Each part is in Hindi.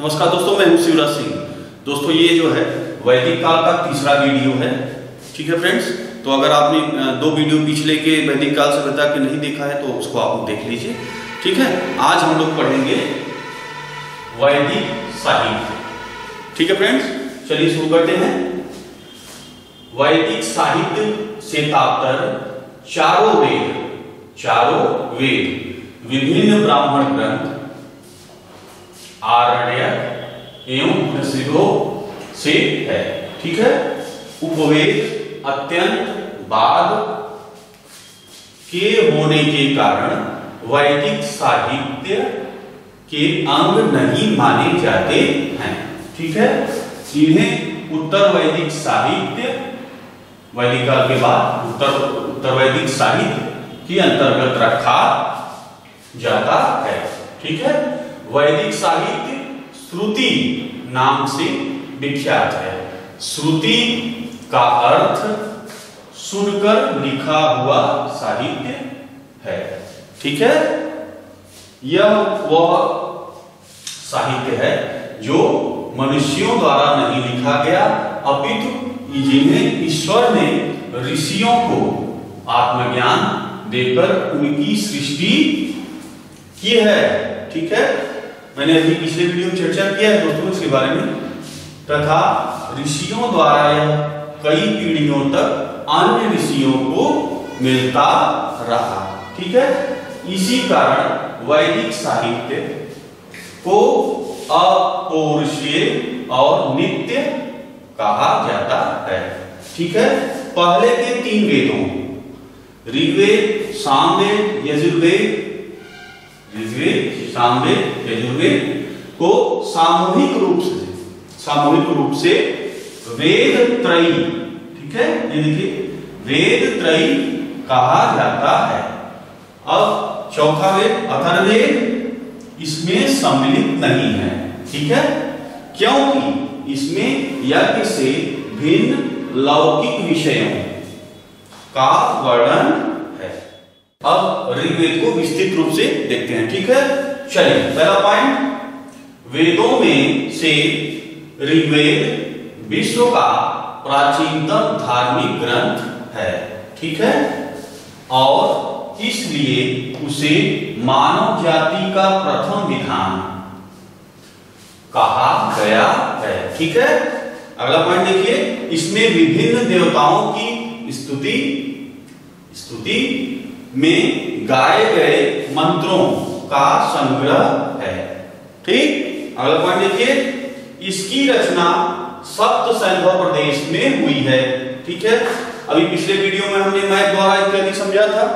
नमस्कार दोस्तों, मैं हूँ शिवराज सिंह। दोस्तों, ये जो है, वैदिक काल का तीसरा वीडियो है। ठीक है फ्रेंड्स तो अगर आपने दो वीडियो पिछले के वैदिक काल से बता के नहीं देखा है तो उसको आप देख लीजिए। ठीक है? आज हम लोग पढ़ेंगे वैदिक साहित्य। ठीक है फ्रेंड्स चलिए शुरू करते हैं। वैदिक साहित्य से तात्पर्य चारों वेद चारों वेद, विभिन्न ब्राह्मण ग्रंथ आरण्य एवं उपनिषदों से है। ठीक है? उपवेद अत्यंत बाद के होने के कारण वैदिक साहित्य के अंग नहीं माने जाते हैं। ठीक है? इन्हें उत्तर वैदिक साहित्य, वैदिक के बाद उत्तर उत्तर वैदिक साहित्य के अंतर्गत रखा जाता है। ठीक है? वैदिक साहित्य श्रुति नाम से विख्यात है। श्रुति का अर्थ सुनकर लिखा हुआ साहित्य है। ठीक है? यह वह साहित्य है जो मनुष्यों द्वारा नहीं लिखा गया। अपितु जिन्हें ईश्वर ने ऋषियों को आत्मज्ञान देकर उनकी सृष्टि की है। ठीक है? मैंने अभी पिछले वीडियो में चर्चा किया है दोस्तों इसके बारे में। तथा ऋषियों द्वारा यह कई पीढ़ियों तक अन्य ऋषियों को मिलता रहा। ठीक है? इसी कारण वैदिक साहित्य को अपौरुषीय और नित्य कहा जाता है। ठीक है? पहले के तीन वेदों, ऋग्वेद सामवेद यजुर्वेद यजुर्वेद को सामूहिक रूप से, सामूहिक रूप से वेद त्रयी, ठीक है? ये देखिए, वेद त्रयी कहा जाता है। अब चौथा वेद अथर्वेद इसमें सम्मिलित नहीं है, ठीक है? क्योंकि इसमें यज्ञ से भिन्न लौकिक विषयों का वर्णन अब ऋग्वेद को विस्तृत रूप से देखते हैं, ठीक है? चलिए, पहला पॉइंट वेदों में से ऋग्वेद विश्व का प्राचीनतम धार्मिक ग्रंथ है, ठीक है? और इसलिए उसे मानव जाति का प्रथम विधान कहा गया है, ठीक है? अगला पॉइंट देखिए, इसमें विभिन्न देवताओं की स्तुति स्तुति में गाए गए मंत्रों का संग्रह है। ठीक? अगला पॉइंट देखिए। इसकी रचना सप्त सैंधव प्रदेश में हुई है। ठीक है? अभी पिछले वीडियो में हमने मैप द्वारा इत्यादि समझा था।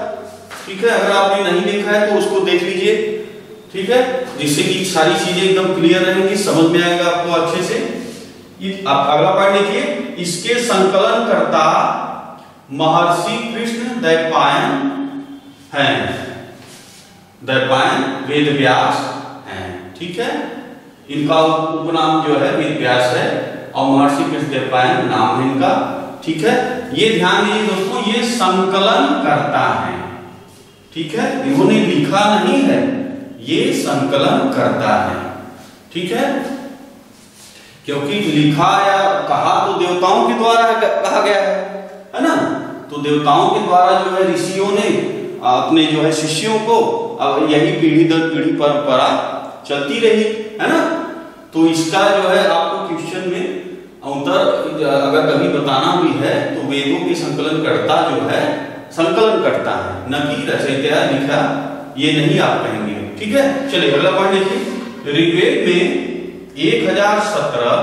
ठीक है? अगर आपने नहीं देखा है तो उसको देख लीजिए। ठीक है? जिससे कि सारी चीज़ें एकदम क्लियर रहेंगी, समझ में आएगा आपको अच्छे से। आप अगला पॉइंट देखिए। इसके संकलन करता महर्षि कृष्ण दैपायन हैं। दैपायन वेद व्यास हैं। ठीक है? इनका उपनाम जो है, वेद व्यास है। और महर्षि कृष्ण दैपायन नाम है इनका। ठीक है? ये ध्यान दीजिए दोस्तों, ये संकलन करता है। ठीक है? इन्होंने लिखा नहीं है। ये संकलन करता है। ठीक है? क्योंकि लिखा या कहा तो देवताओं के द्वारा कहा गया है। है ना? तो देवताओं के द्वारा जो है ऋषियों ने अपने जो है शिष्यों को यही पीढ़ी दर पीढ़ी परंपरा चलती रही, है ना? तो इसका जो है आपको क्वेश्चन में उत्तर अगर कभी बताना भी है तो वेदों के संकलन करता जो है संकलन करता है। न कि रचयिता लिखा, ये नहीं आप कहेंगे। ठीक है? चलिए, अगला पॉइंट देखिए। ऋग्वेद में एक हज़ार सत्रह,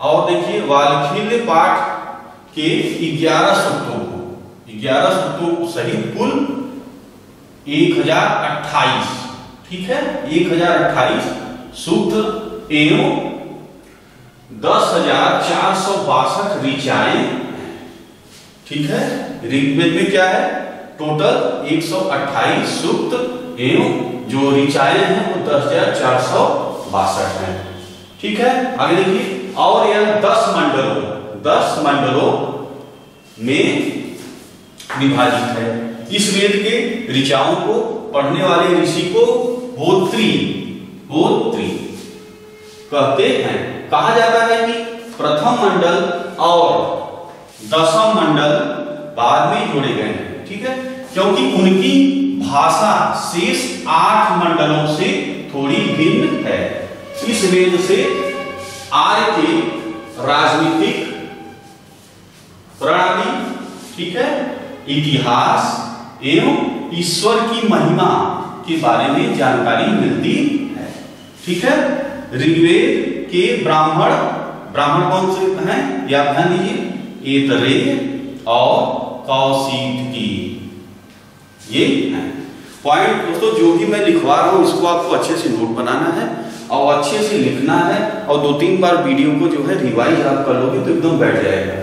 और देखिए वाल्खिल्य पाठ के ग्यारह सूक्तों को ग्यारह सूक्तों सहित कुल एक हज़ार अट्ठाईस। ठीक है? एक हज़ार अट्ठाईस सूक्त एवं दस हज़ार चार सौ बासठ ऋचाएँ ठीक है? ऋग्वेद में क्या है? टोटल एक सौ अट्ठाईस सूक्त एवं जो ऋचाएँ हैं वो दस हज़ार चार सौ बासठ है। ठीक है? आगे देखिए, और यह दस मंडलों दस मंडलों में विभाजित है। इस वेद के ऋचाओं को, पढ़ने वाले ऋषि को होत्री होत्री कहते हैं। कहा जाता है कि प्रथम मंडल और दसम मंडल बाद में जोड़े गए हैं, ठीक है? क्योंकि उनकी भाषा शेष आठ मंडलों से थोड़ी भिन्न है। इस वेद से आर्य के राजनीतिक प्रणाली, ठीक है? इतिहास एवं ईश्वर की महिमा के बारे में जानकारी मिलती है। ठीक है? ऋग्वेद के ब्राह्मण ब्राह्मण कौन से हैं? या ध्यान दीजिए। एतरे और कौशिक की। ये है। पॉइंट दोस्तों, जो भी मैं लिखवा रहा हूँ, इसको आपको अच्छे से नोट बनाना है और अच्छे से लिखना है और दो तीन बार वीडियो को जो है रिवाइज आप कर लोगे तो एकदम बैठ जाएगा।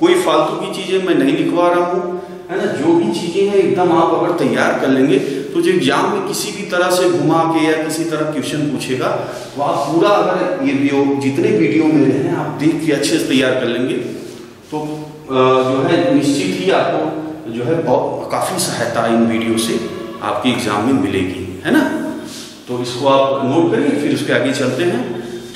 कोई फालतू की चीज़ें मैं नहीं लिखवा रहा हूँ। है ना? जो भी चीज़ें हैं, एकदम आप अगर तैयार कर लेंगे तो जो एग्ज़ाम में किसी भी तरह से घुमा के या किसी तरह क्वेश्चन पूछेगा वो आप पूरा अगर ये वीडियो जितने वीडियो मेरे हैं, आप देख के अच्छे से तैयार कर लेंगे। तो जो है, निश्चित ही आपको जो है, बहुत, काफ़ी सहायता इन वीडियो से आपके एग्ज़ाम में मिलेगी, है ना? तो इसको आप नोट करिए, फिर उसके आगे चलते हैं,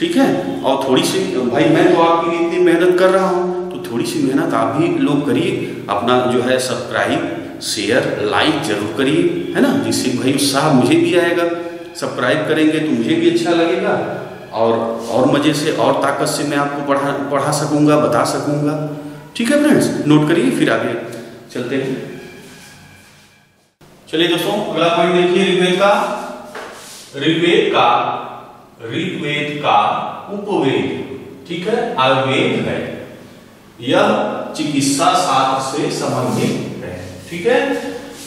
ठीक है? और थोड़ी सी, भाई, मैं तो आपके इतनी मेहनत कर रहा हूँ। तो थोड़ी सी मेहनत आप भी लोग करिए, अपना जो है सब्सक्राइब शेयर लाइक ज़रूर करिए, है ना? जिससे भाई उत्साह मुझे भी आएगा। सब्सक्राइब करेंगे तो मुझे भी अच्छा लगेगा और और मज़े से, और ताकत से मैं आपको पढ़ा पढ़ा सकूँगा, बता सकूँगा। ठीक है फ्रेंड्स नोट करिए, फिर आगे चलते हैं। चलिए दोस्तों, अगला पॉइंट देखिए, ऋग्वेद का। ऋग्वेद का ऋग्वेद का उपवेद। ठीक है? आयुर्वेद है। यह चिकित्सा शास्त्र से संबंधित है। ठीक है?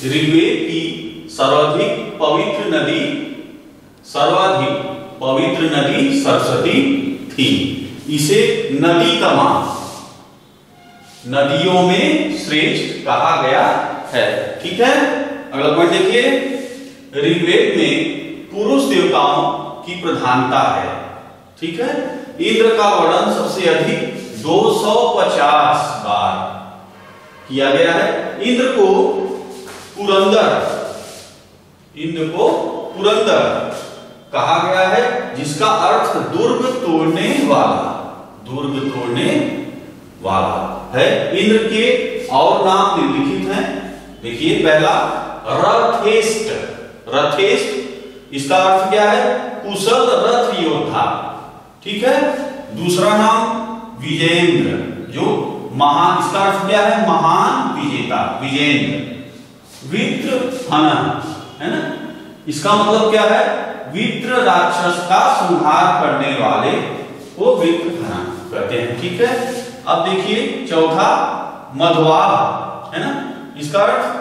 ऋग्वेद की सर्वाधिक पवित्र नदी, सर्वाधिक पवित्र नदी सरस्वती थी। इसे नदी का माँ नदियों में श्रेष्ठ कहा गया है। ठीक है? अगला पॉइंट देखिए। ऋग्वेद में पुरुष देवताओं की प्रधानता है। ठीक है? इंद्र का वर्णन सबसे अधिक 250 बार किया गया है। इंद्र को पुरंदर, इंद्र को पुरंदर कहा गया है, जिसका अर्थ दुर्ग तोड़ने वाला, दुर्ग तोड़ने वाला है। इंद्र के और नाम निम्नलिखित हैं। देखिए, पहला रथेस्ट रथेस्ट इसका अर्थ क्या है? कुशल रथ योद्धा, ठीक है? दूसरा नाम विजेंद्र, जो महान इसका अर्थ क्या है? महान विजेता, विजेंद्र। वित्र हन है ना? इसका मतलब क्या है? वित्र राक्षस का संहार करने वाले को वित्र हना कहते हैं, ठीक है? अब देखिए, चौथा मधवाब है ना? इसका अर्थ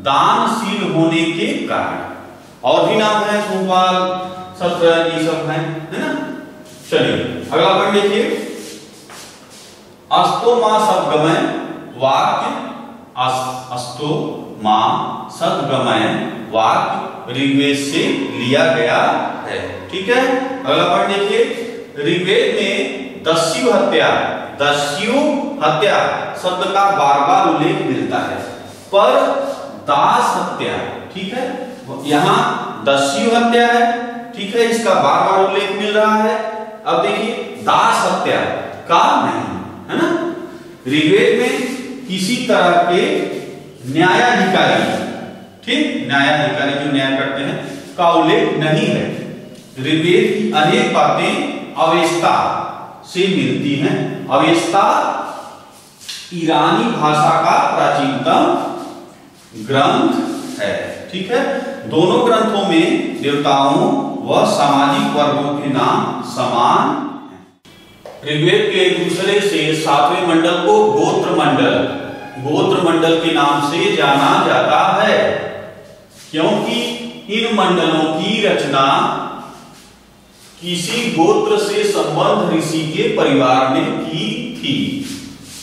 दानशील होने के कारण। और भी नाम है सोमपाल सत्र ये सब है है ना? चलिए, अगला पॉइंट देखिए। अस्तो माँ सदगमय, वाक्य अस्तो माँ सदगमय, वाक्य ऋग्वेद से लिया गया है। ठीक है? अगला पॉइंट देखिए। ऋग्वेद में दस्यु हत्या दस्यु हत्या शब्द का बार बार उल्लेख मिलता है। पर दास हत्या, ठीक है? यहाँ दस्यु हत्या है, ठीक है? इसका बार बार उल्लेख मिल रहा है। अब देखिए, दास हत्या का नहीं। है ना? ऋग्वेद में किसी तरह के न्यायाधिकारी, ठीक? न्यायाधिकारी जो न्याय करते हैं, का उल्लेख नहीं है। ऋग्वेद की अनेक बातें अवेस्ता से मिलती हैं। अवेस्ता ईरानी भाषा का प्राचीनतम ग्रंथ है, ठीक है? दोनों ग्रंथों में देवताओं व सामाजिक वर्गों के नाम समान ऋग्वेद के दूसरे से सातवें मंडल को गोत्र मंडल। गोत्र मंडल के नाम से जाना जाता है। क्योंकि इन मंडलों की रचना किसी गोत्र से संबंध ऋषि के परिवार ने की थी।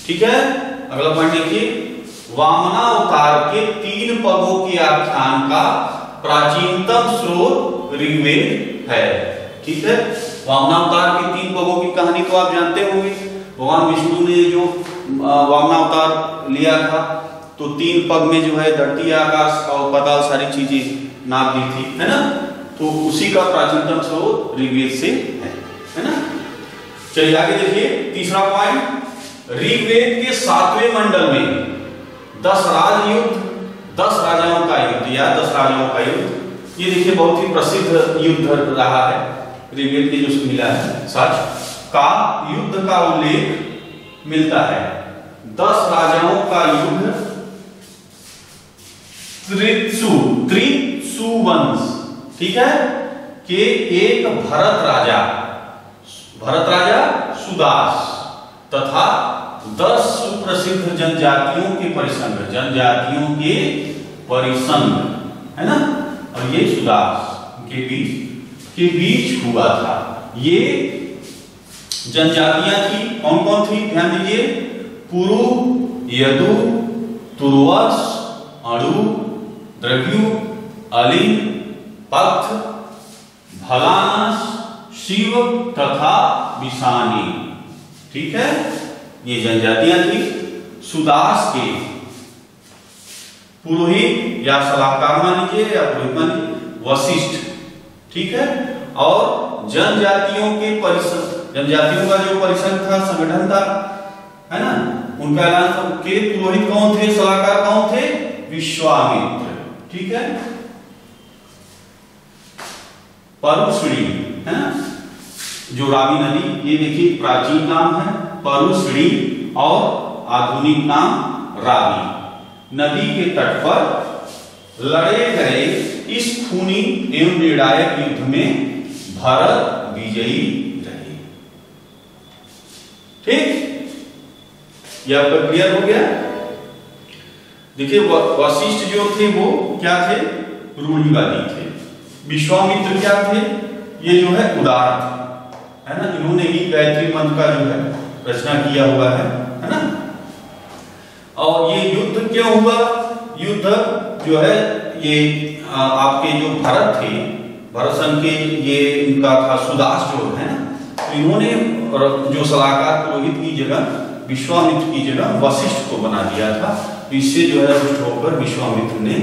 ठीक है? अगला पॉइंट देखिए। वामनावतार के तीन पदों के आख्यान का प्राचीनतम स्रोत ऋग्वेद है। ठीक है? वामनावतार के तीन पगों की कहानी तो आप जानते होंगे। भगवान विष्णु ने जो वामनावतार लिया था तो तीन पग में जो है धरती, आकाश और पताल सारी चीज़ें नाप दी थी, है ना? तो उसी का प्राचीनतम स्रोत ऋग्वेद से है है ना? चलिए आगे देखिए, तीसरा पॉइंट ऋग्वेद के सातवें मंडल में दस राज युद्ध दस राजाओं का युद्ध, या दस राजाओं का युद्ध, ये देखिए बहुत ही प्रसिद्ध युद्ध रहा है। ऋग्वेद के जो मिला है। सच का युद्ध का उल्लेख मिलता है। दस राजाओं का युद्ध, त्रित्सु त्रित्सु वंश ठीक है? कि एक भरत राजा भरत राजा सुदास, तथा दस सुप्रसिद्ध जनजातियों के परिसंग, जनजातियों के परिसंग, है ना? और ये सुदास के बीच के बीच हुआ था। ये जनजातियाँ थी। कौन कौन थी? ध्यान दीजिए। पुरु यदु तुर्वस अणु द्रव्यु अलिन पथ भलानस शिव तथा विषानी ठीक है? ये जनजातियाँ थी। सुदास के पुरोहित या सलाहकार मान लीजिए या पुरोहित मान वशिष्ठ। ठीक है? और जनजातियों के परिषद जनजातियों का जो परिषद था, संगठन था, है ना? उनका ऐलान के पुरोहित कौन थे? सलाहकार कौन थे? विश्वामित्र। ठीक है? परुश्री, है ना? जो रावी नदी, ये देखिए, प्राचीन नाम है। परुश्री और आधुनिक नाम रावी। नदी के तट पर लड़े गए इस खूनी एवं निर्णायक युद्ध में भारत विजयी रहे। ठीक? यह आपका क्लियर हो गया? देखिए वशिष्ठ जो थे, वो क्या थे? रूढ़ीवादी थे। विश्वामित्र क्या थे? ये जो है, उदार थे। है ना? इन्होंने ही गायत्री मंत्र का जो है, रचना किया हुआ है। है ना? और ये युद्ध क्यों हुआ? युद्ध जो है, ये आपके जो भरत थे, भरत संघ के ये इनका था सुदास जो है ना तो इन्होंने जो सलाहकार पुरोहित की जगह, विश्वामित्र की जगह वशिष्ठ को बना दिया था तो इससे जो है, रुष्ट होकर विश्वामित्र ने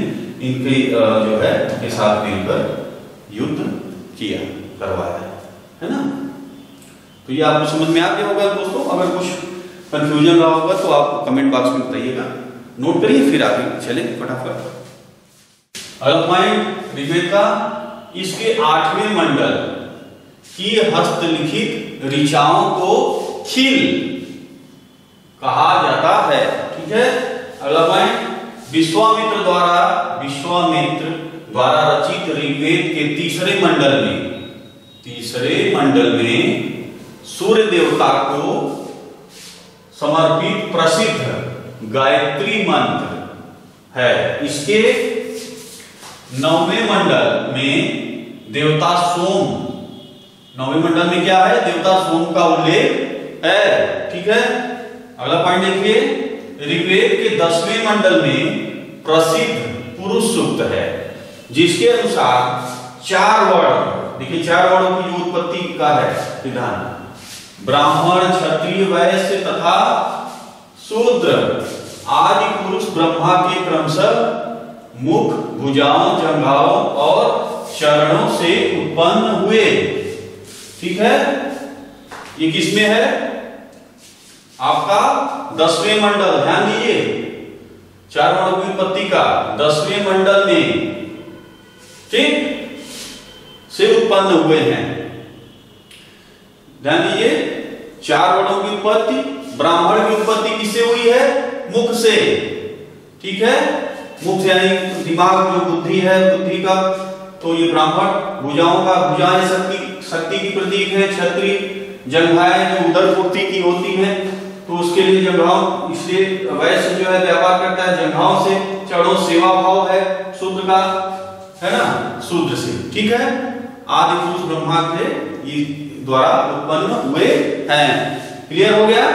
इनके जो है, के साथ मिलकर युद्ध किया, करवाया, है ना? तो ये आपको समझ में आ गया होगा दोस्तों, अगर कुछ कंफ्यूजन रहा होगा तो आप कमेंट बॉक्स में बताइएगा। नोट करिए, फिर आगे चले फटाफट। का इसके आठवें मंडल। की हस्तलिखित ऋचाओं को खिल कहा जाता है। ठीक है? अगला विश्वामित्र द्वारा विश्वामित्र द्वारा रचित ऋग्वेद के तीसरे मंडल में, तीसरे मंडल में सूर्य देवता को समर्पित प्रसिद्ध गायत्री मंत्र है। इसके नौवे मंडल में देवता सोम। नौवे मंडल में क्या है? देवता सोम का उल्लेख है। ठीक है? अगला पॉइंट देखिए। ऋग्वेद के दसवें मंडल में प्रसिद्ध पुरुष सूक्त है, जिसके अनुसार चार वर्ण, देखिए चार वर्णों की उत्पत्ति का है विधान। ब्राह्मण, क्षत्रिय, वैश्य तथा शूद्र आदि पुरुष ब्रह्मा के क्रमशः मुख भुजाओं, जंघाओं और चरणों से उत्पन्न हुए। ठीक है? ये किसमें है? आपका दसवें मंडल, ध्यान दीजिए। चार उत्पत्ति का, दसवें मंडल में। ठीक? से उत्पन्न हुए हैं। ध्यान दीजिए, चार वर्णों की उत्पत्ति, ब्राह्मण की उत्पत्ति किससे हुई है? मुख से। ठीक है? मुख से यानी दिमाग जो बुद्धि है, बुद्धि का तो ये ब्राह्मण भुजाओं का भुजाएँ शक्ति शक्ति की प्रतीक है, क्षत्रिय, जंघाएँ जो उदर पूर्ति की होती है तो उसके लिए जंघाओं, इसलिए वैश्य जो है व्यापार करता है, जंघाओं से चढ़ो, सेवा भाव है शुद्ध का, है ना, शूद्र से, ठीक है? आदि पुरुष ब्रह्मा के द्वारा उत्पन्न हुए हैं। क्लियर हो गया?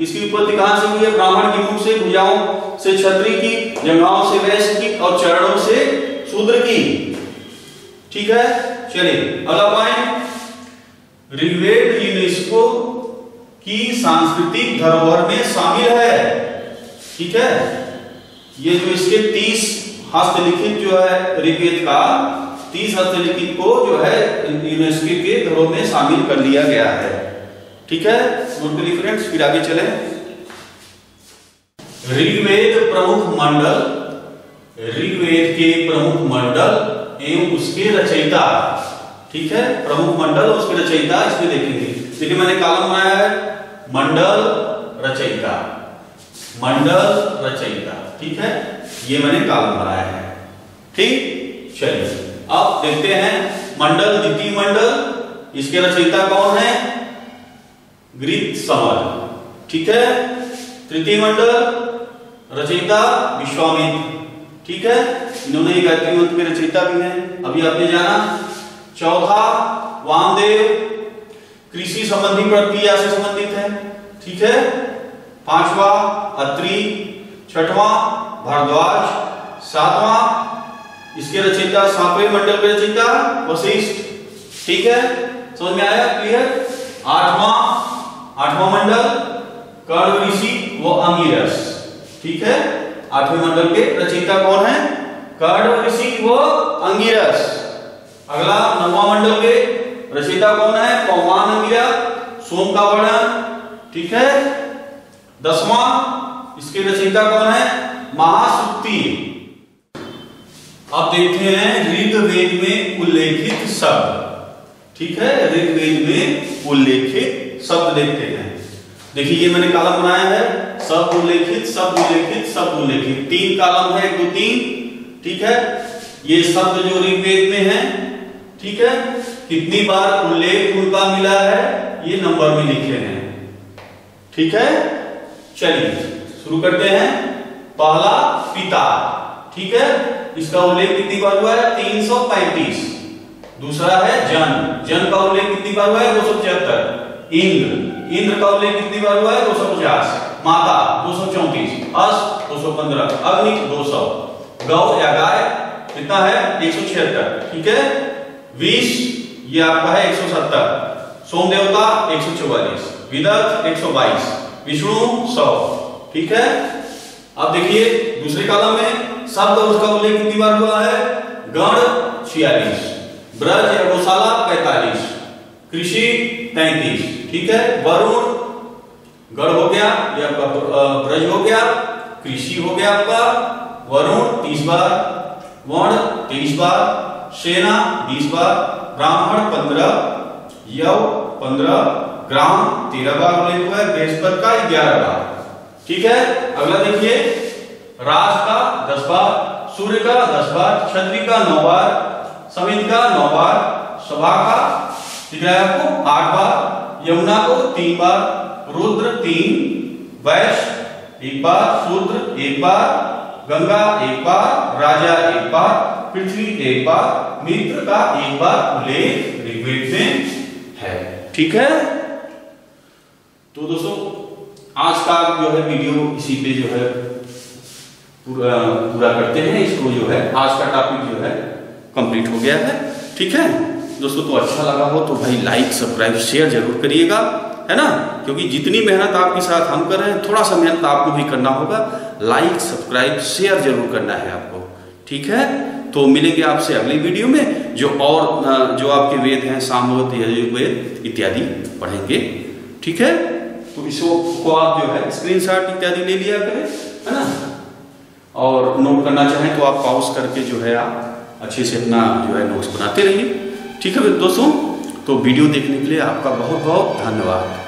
इसकी उत्पत्ति कहाँ से हुई है? ब्राह्मण की मुख से भुजाओं से क्षत्रिय की जंगाओं से, वैश्य की और चरणों से, शूद्र की। ठीक है? चलिए, अगला पॉइंट ऋग्वेद यूनेस्को की सांस्कृतिक धरोहर में शामिल है। ठीक है? ये जो इसके तीस हस्तलिखित जो है, ऋग्वेद का तीस हस्तलिखित को जो है, यूनेस्को के घरों में शामिल कर लिया गया है। ठीक है करिए फ्रेंड्स फिर आगे चले। ऋग्वेद प्रमुख मंडल, ऋग्वेद के प्रमुख मंडल एवं उसके रचयिता। ठीक है, प्रमुख मंडल और उसके रचयिता, इसमें देखेंगे। देखिए, मैंने कालम बनाया है, मंडल, रचयिता। मंडल, रचयिता। ठीक है, ये मैंने कालम बनाया है। ठीक, चलिए, अब देखते हैं, मंडल, द्वितीय मंडल, इसके रचयिता कौन है? ग्रीत समर ठीक है? तृतीय मंडल रचयिता विश्वामित्र। ठीक है? इन्होंने गायत्री मंत्र के रचयिता भी हैं। अभी आपने जाना। चौथा, वामदेव। कृषि संबंधी प्रक्रिया से संबंधित है। ठीक है? पांचवा, अत्रि। छठवां, भारद्वाज। सातवां, इसके रचयिता, सातवें मंडल के रचयिता, वशिष्ठ। ठीक है? समझ में आया? क्लियर? आठवां आठवां मंडल कर्ण ऋषि व अंगिरस ठीक है? आठवें मंडल के रचयिता कौन है? कर्ण ऋषि व अंगिरस अगला नौवा मंडल के रचयिता कौन है? पौमान अंगिरा सोम का वर्णन। ठीक है? दसवां, इसके रचयिता कौन है? महासुक्ति। अब देखते हैं ऋग्वेद में उल्लेखित शब्द। ठीक है? ऋग्वेद में उल्लेखित शब्द देखते हैं। देखिए, ये मैंने कालम बनाया है, सब उल्लेखित सब उल्लेखित सब उल्लेखित। तीन कॉलम है, एक दो तीन, ठीक है? ये शब्द जो ऋग्वेद में है, ठीक है? कितनी बार उल्लेख उनका मिला है, ये नंबर में लिखे हैं। ठीक है? चलिए, शुरू करते हैं। पहला, पिता, ठीक है? इसका उल्लेख कितनी बार हुआ है? 335 दूसरा है जन। जन का उल्लेख कितनी बार हुआ है? दो इंद्र। इंद्र का उल्लेख कितनी बार हुआ है? 250 माता 234 अस 215 अग्नि 200 गौ या गाय, कितना है? 176 ठीक है? विष, ये आपका है 170 सोम देवता 144 विदर्थ 122 विष्णु, सौ। ठीक है? अब देखिए, दूसरे कॉलम में शब्द उसका उल्लेख कितनी बार हुआ है? गण, छियालीस। ब्रज या गौशाला, पैतालीस। कृषि तैतीस ठीक है? वरुण, गढ़ हो गया ये ब्रज हो गया, कृषि हो गया आपका, वरुण, तीस बार, वर्ण, तेईस बार, सेना, बीस बार, ब्राह्मण, पंद्रह, यव, पंद्रह, ग्राम, तेरह बार उल्लेख हुआ है, बृहस्पति का ग्यारह बार। ठीक है? अगला देखिए, राज का दस बार, सूर्य का दस बार क्षत्रि का नौ बार, समित का नौ बार, सभा का दिख रहा है आपको? आठ बार। यमुना को तीन बार। रुद्र तीन। वैश्य एक बार। शूद्र एक बार। गंगा एक बार। राजा एक बार। पृथ्वी एक बार। मित्र का एक बार उल्लेख ऋग्वेद में है। ठीक है? तो दोस्तों, आज का जो है वीडियो इसी पे जो है पूरा पूरा करते हैं। इसको जो है आज का टॉपिक जो है कंप्लीट हो गया है। ठीक है? दोस्तों तो अच्छा लगा हो तो भाई लाइक सब्सक्राइब शेयर ज़रूर करिएगा, है ना? क्योंकि जितनी मेहनत आपके साथ हम कर रहे हैं थोड़ा सा मेहनत आपको भी करना होगा। लाइक सब्सक्राइब शेयर ज़रूर करना है आपको। ठीक है? तो मिलेंगे आपसे अगली वीडियो में, जो और जो आपके वेद हैं सामवेद यजुर्वेद इत्यादि पढ़ेंगे। ठीक है? तो इसको, को आप जो है स्क्रीनशॉट इत्यादि ले लिया करें, है ना? और नोट करना चाहें तो आप पॉज करके जो है आप अच्छे से अपना जो है नोट्स बनाते रहिए। ठीक है दोस्तों तो वीडियो देखने के लिए आपका बहुत बहुत धन्यवाद।